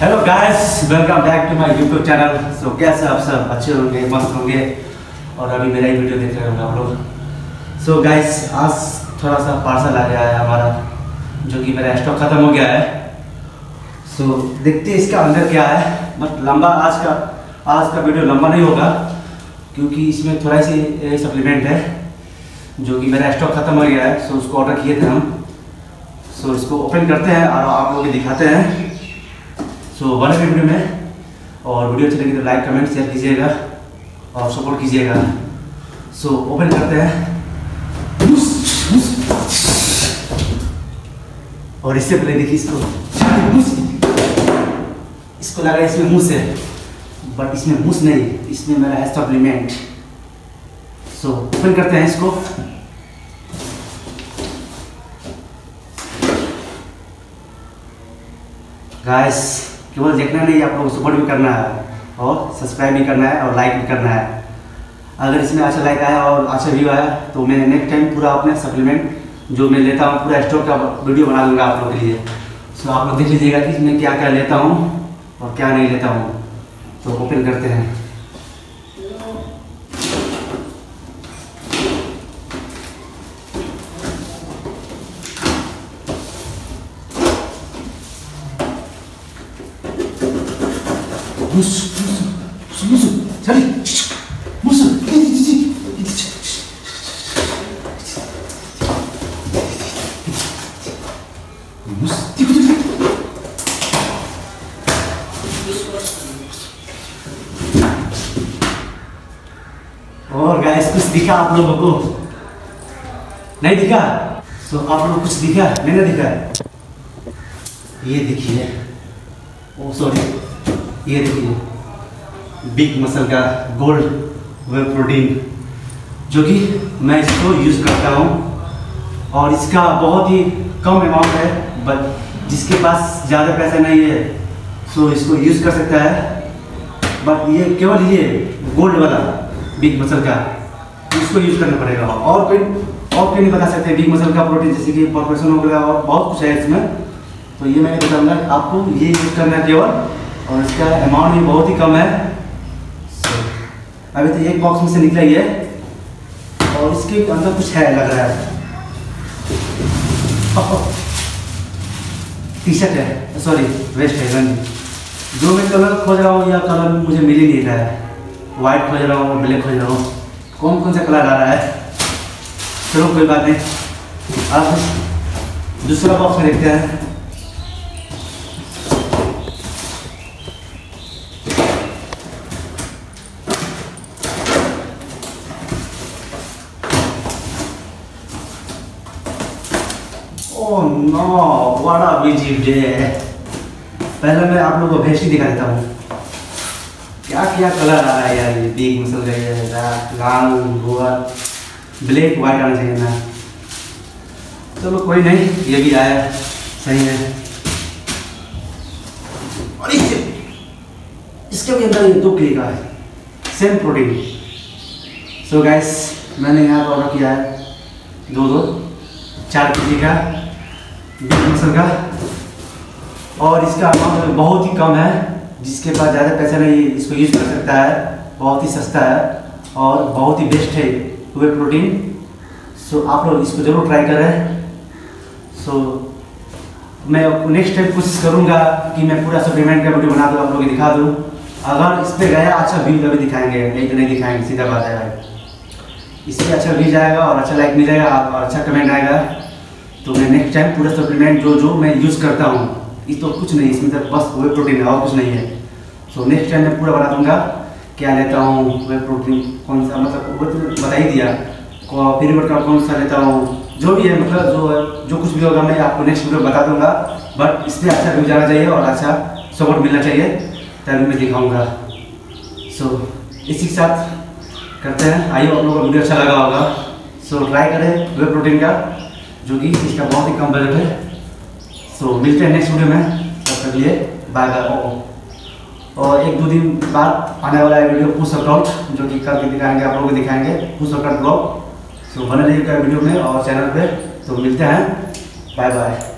Hello guys welcome back to my YouTube channel so कैसे आप सब? अच्छे होंगे मस्त होंगे? और अभी मेरा ही वीडियो देख रहे होंगे आप लोग। सो गाइस आज थोड़ा सा पार्सल आ गया है हमारा जो कि मेरा स्टॉक ख़त्म हो गया है। सो so, देखते हैं इसका अंदर क्या है। बट लंबा आज का आज का वीडियो लंबा नहीं होगा क्योंकि इसमें थोड़ा सी सप्लीमेंट है जो कि मेरा स्टॉक ख़त्म हो गया है। सो so, उसको ऑर्डर किए थे हम। सो so, इसको ओपन करते हैं और आप लोग दिखाते हैं। सो so, बने वीडियो में और वीडियो अच्छी लगी तो लाइक कमेंट शेयर कीजिएगा और सपोर्ट कीजिएगा। सो so, ओपन करते हैं। और इससे पहले देखिए इसको इसको लगा इसमें मुँह से बट इसमें मुँह नहीं इसमें मेरा है सप्लीमेंट सो ओपन करते हैं इसको। गाइस केवल देखना नहीं, आप लोग सपोर्ट भी करना है और सब्सक्राइब भी करना है और लाइक भी करना है। अगर इसमें अच्छा लाइक आया और अच्छा व्यू आया तो मैं नेक्स्ट टाइम पूरा अपने सप्लीमेंट जो मैं लेता हूँ, पूरा स्टॉक का वीडियो बना लूँगा आप लोग के लिए। सो आप लोग देख लीजिएगा कि मैं क्या क्या लेता हूँ और क्या नहीं लेता हूँ। तो ओपन करते हैं। 무수 무수 무수 자리 무수 무수 뛰고 뛰고 और गाइस कुछ दिखा आप लोगों को नहीं दिखा तो आप लोग कुछ दिखा नहीं ना दिखा ये देखिए ओ सॉरी ये देखिए बिग मसल का गोल्ड वे प्रोटीन जो कि मैं इसको यूज़ करता हूँ। और इसका बहुत ही कम अमाउंट है बट जिसके पास ज़्यादा पैसा नहीं है सो इसको यूज़ कर सकता है। बट ये केवल ये गोल्ड वाला बिग मसल का, इसको यूज़ करना पड़ेगा। और कोई और कोई नहीं बता सकते बिग मसल का प्रोटीन जैसे कि कॉर्पोरेशन हो गया और बहुत कुछ है इसमें। तो ये मैंने बताऊँगा आपको ये यूज़ करना केवल और इसका अमाउंट भी बहुत ही कम है। अभी तो एक बॉक्स में से निकला ही है और इसके अंदर कुछ है, लग रहा है। टी शर्ट है। सॉरी वेस्ट है गंज जो मैं कलर खोज रहा हूँ, या कलर मुझे मिल ही नहीं रहा है। वाइट खोज रहा हूँ ब्लैक खोज रहा हूँ। कौन कौन सा कलर आ रहा है? चलो, कोई बात नहीं। आप दूसरा बॉक्स में देखते हैं। नो बड़ा बिज़ी डे पहले मैं आप लोगों को भेज दिखा देता हूँ। क्या क्या कलर आ रहा है यार ये बिग मसल का लाल भुआ ब्लैक वाइट आना चाहिए ना। चलो कोई नहीं, ये भी आया, सही है। और इसके इसके भी अंदर दो क्लिक है सेम प्रोटीन सो गैस मैंने यहाँ पर ऑर्डर किया है, दो दो, चार के का। मसल का और इसका अमाउंट बहुत ही कम है, जिसके पास ज़्यादा पैसा नहीं, इसको यूज़ कर सकता है। बहुत ही सस्ता है और बहुत ही बेस्ट है वे प्रोटीन सो आप लोग इसको ज़रूर ट्राई करें। सो मैं नेक्स्ट टाइम कोशिश करूँगा कि मैं पूरा सप्लीमेंट का वीडियो बना दूँ, आप लोग दिखा दूँ। अगर इस पर गया अच्छा व्यू अभी दिखाएँगे। नहीं तो नहीं दिखाएँगे, सीधा बात है भाई। इस अच्छा व्यू जाएगा और अच्छा लाइक मिल जाएगा और अच्छा कमेंट आएगा। तो मैं नेक्स्ट टाइम पूरा सप्लीमेंट जो जो मैं यूज़ करता हूँ इस तो कुछ नहीं, इसमें तो बस वे प्रोटीन है और कुछ नहीं है। सो नेक्स्ट टाइम मैं पूरा बता दूँगा क्या लेता हूँ वे प्रोटीन कौन सा मतलब तो बता ही दिया। फिर का कौन सा लेता हूँ, जो भी है मतलब जो जो कुछ भी होगा मैं आपको नेक्स्ट वीडियो बता दूँगा। बट इस पर अच्छा व्यू जाना चाहिए और अच्छा सपोर्ट मिलना चाहिए, तभी मैं दिखाऊँगा। सो इसी के साथ करते हैं। आइए, आप लोगों को वीडियो अच्छा लगा होगा। सो ट्राई करें वे प्रोटीन का। जो कि इसका बहुत ही कम बजट है। सो मिलते हैं नेक्स्ट वीडियो में। तब तक लिए बाय बाय ओ और एक दो दिन बाद आने वाला है वीडियो पुश अकाउंट जो कि कल के दिखाएँगे, आप लोग भी दिखाएँगे। पुश अकाउंट ब्लॉग सो बने रहिएगा वीडियो में और चैनल पे। तो मिलते हैं। Bye bye